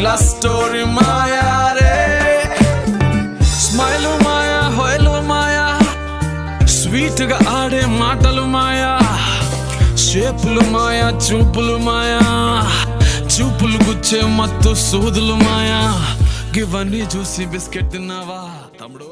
Love story మాయా రే smile మాయా హోయలు మాయా స్వీట్గా ఆడే మాటలు మాయా। షేపులు మాయా చూపులు మాయా। చూపులు గుచ్చే మత్తు సూదులు మాయా। ఇవన్నీ చూసి బిస్కెట్ తిన్నావా? తమ్ముడు